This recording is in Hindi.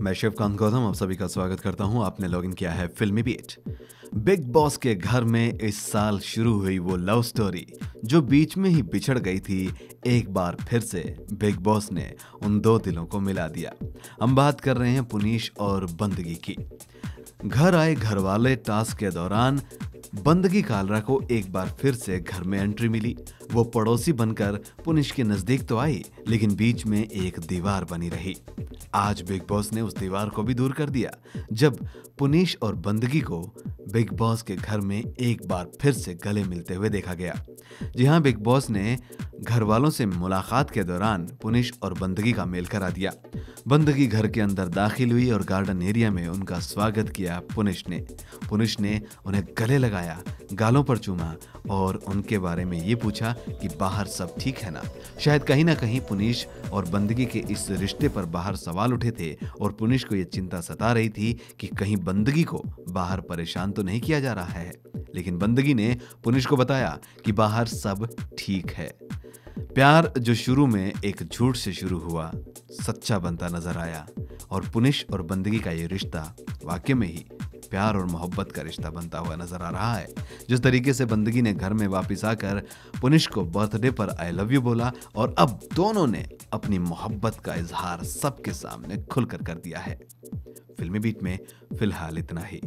मैं शिवकांत गौतम, आप सभी का स्वागत करता हूँ। आपने लॉगिन किया है फिल्मी बीट। बिग बॉस के घर में इस साल शुरू हुई वो लव स्टोरी, जो बीच में ही बिछड़ गई थी एक बार फिर से। बिग बॉस ने उन दो दिलों को मिला दिया। हम बात कर रहे हैं पुनीश और बंदगी की। घर आए घर वाले टास्क के दौरान बंदगी कालरा को एक बार फिर से घर में एंट्री मिली। वो पड़ोसी बनकर पुनिश के नज़दीक तो आई, लेकिन बीच में एक दीवार बनी रही। आज बिग बॉस ने उस दीवार को भी दूर कर दिया, जब पुनीश और बंदगी को बिग बॉस के घर में एक बार फिर से गले मिलते हुए देखा गया। जी हाँ बिग बॉस ने घर वालों से मुलाकात के दौरान पुनिश और बंदगी का मेल करा दिया। बंदगी घर के अंदर दाखिल हुई और गार्डन एरिया में उनका स्वागत किया पुनिश ने। पुनिश ने उन्हें गले लगाया, गालों पर चूमा और उनके बारे में ये पूछा कि बाहर सब ठीक है ना? शायद कहीं ना कहीं पुनिश और बंदगी के इस रिश्ते पर बाहर सवाल उठे थे और पुनिश को यह चिंता सता रही थी कि कहीं बंदगी को बाहर परेशान तो नहीं किया जा रहा है। लेकिन बंदगी ने पुनिश को बताया कि बाहर सब ठीक है। प्यार जो शुरू में एक झूठ से शुरू हुआ, सच्चा बनता नज़र आया और पुनिश और बंदगी का ये रिश्ता वाकई में ही प्यार और मोहब्बत का रिश्ता बनता हुआ नज़र आ रहा है। जिस तरीके से बंदगी ने घर में वापस आकर पुनिश को बर्थडे पर आई लव यू बोला और अब दोनों ने अपनी मोहब्बत का इजहार सबके सामने खुलकर कर दिया है। फिल्मी बीट में फ़िलहाल इतना ही।